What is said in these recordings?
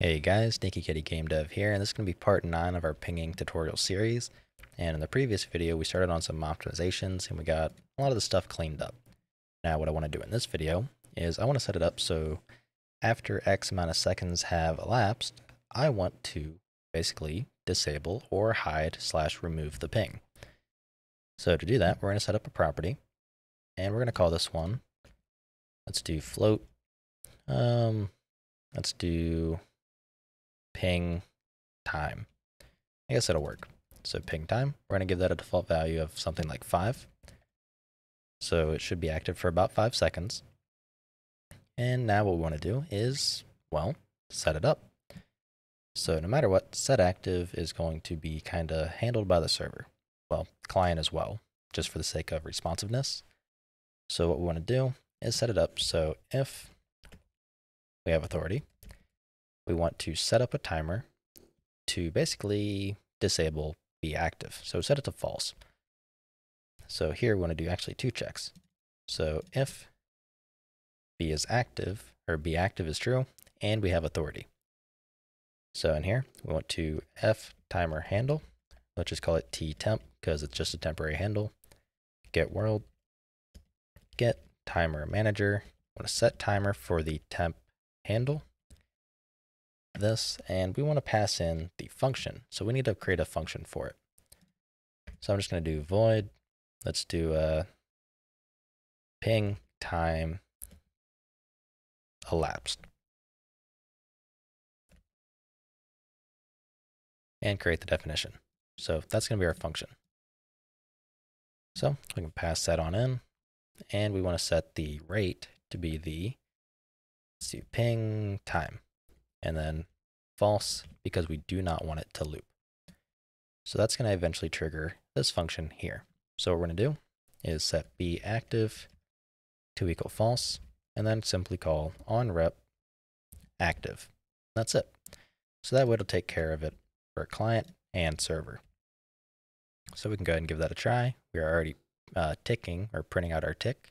Hey guys, Sneaky Kitty Game Dev here, and this is going to be part 9 of our pinging tutorial series. And in the previous video, we started on some optimizations, and we got a lot of the stuff cleaned up. Now, what I want to do in this video is I want to set it up so after X amount of seconds have elapsed, I want to basically disable or hide slash remove the ping. So to do that, we're going to set up a property, and we're going to call this one, let's do float, um, let's do ping time. I guess it'll work. So ping time, we're going to give that a default value of something like 5. So it should be active for about 5 seconds. And now what we want to do is, well, set it up. So no matter what, set active is going to be kind of handled by the server. Well, client as well, just for the sake of responsiveness. So what we want to do is set it up so if we have authority, we want to set up a timer to basically disable be active. So set it to false. So here we want to do actually two checks. So if B is active, or be active is true, and we have authority. So in here, we want to F timer handle. Let's just call it T temp because it's just a temporary handle. Get world, get timer manager. Want to set timer for the temp handle this and we want to pass in the function. So we need to create a function for it. So I'm just going to do void. Let's do a ping time elapsed. And create the definition. So that's going to be our function. So we can pass that on in. And we want to set the rate to be the, let's do ping time and then false because we do not want it to loop. So that's going to eventually trigger this function here. So what we're going to do is set be active to equal false, and then simply call on rep active. That's it. So that way it'll take care of it for client and server. So we can go ahead and give that a try. We are already uh, ticking or printing out our tick.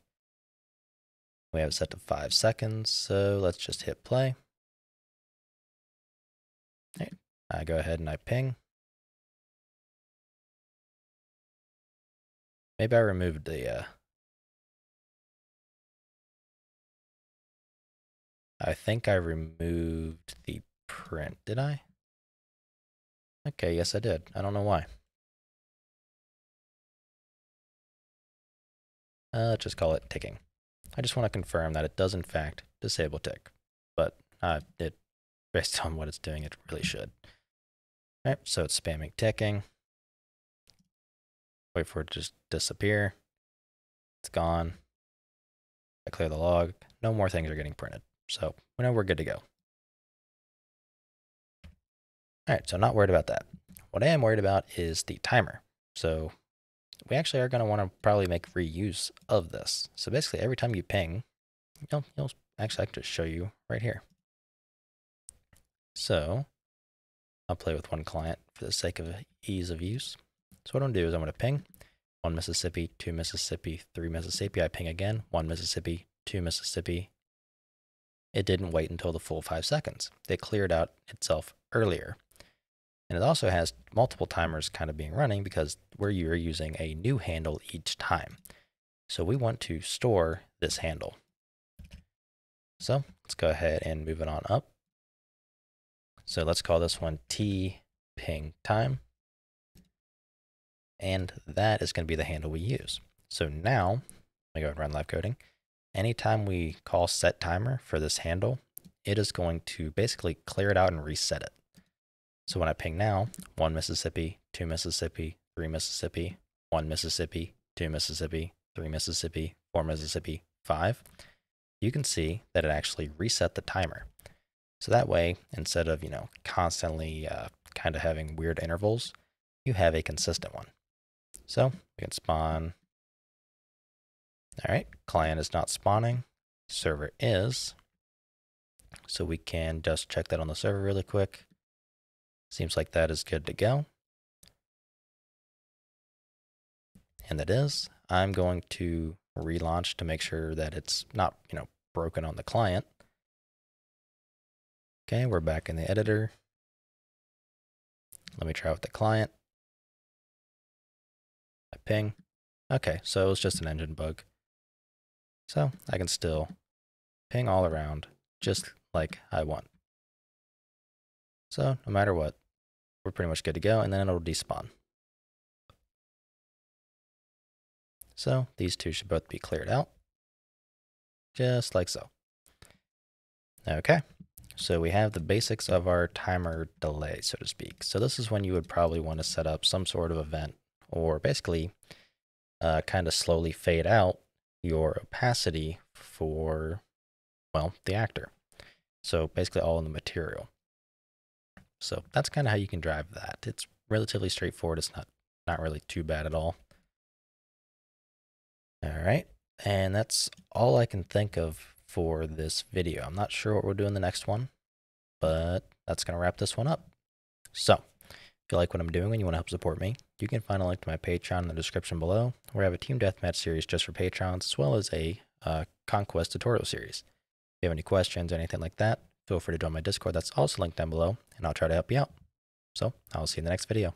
We have it set to five seconds, so let's just hit play. I go ahead and I ping. Maybe I removed the, uh, I think I removed the print, did I? Okay, yes I did. I don't know why. Uh, let's just call it ticking. I just want to confirm that it does in fact disable tick, but uh, it based on what it's doing, it really should. All right, so it's spamming ticking. Wait for it to just disappear. It's gone. I clear the log. No more things are getting printed. So we know we're good to go. All right, so not worried about that. What I am worried about is the timer. So we actually are going to want to probably make reuse of this. So basically, every time you ping, you'll, you'll actually I can just show you right here. So I'll play with one client for the sake of ease of use. So what I'm gonna do is I'm gonna ping one Mississippi, two Mississippi, three Mississippi. I ping again, one Mississippi, two Mississippi. It didn't wait until the full five seconds. It cleared out itself earlier. And it also has multiple timers kind of being running because where you're using a new handle each time. So we want to store this handle. So let's go ahead and move it on up. So let's call this one t ping time. And that is going to be the handle we use. So now, let me go and run live coding. Anytime we call set timer for this handle, it is going to basically clear it out and reset it. So when I ping now, one Mississippi, two Mississippi, three Mississippi, one Mississippi, two Mississippi, three Mississippi, four Mississippi, five, you can see that it actually reset the timer. So that way, instead of, you know, constantly uh, kind of having weird intervals, you have a consistent one. So we can spawn. All right, client is not spawning, server is. So we can just check that on the server really quick. Seems like that is good to go. And that is. I'm going to relaunch to make sure that it's not, you know, broken on the client. Okay, we're back in the editor. Let me try with the client. I ping. Okay, so it's just an engine bug. So I can still ping all around just like I want. So no matter what, we're pretty much good to go, and then it'll despawn. So these two should both be cleared out, just like so. Okay, so we have the basics of our timer delay, so to speak. So this is when you would probably want to set up some sort of event, or basically uh, kind of slowly fade out your opacity for, well, the actor. So basically all in the material. So that's kind of how you can drive that. It's relatively straightforward. It's not, not really too bad at all. All right. And that's all I can think of for this video. I'm not sure what we'll do in the next one, but that's going to wrap this one up. So if you like what I'm doing and you want to help support me, you can find a link to my Patreon in the description below, where I have a team deathmatch series just for Patrons, as well as a uh, conquest tutorial series. If you have any questions or anything like that, feel free to join my Discord that's also linked down below, and I'll try to help you out. So, I'll see you in the next video.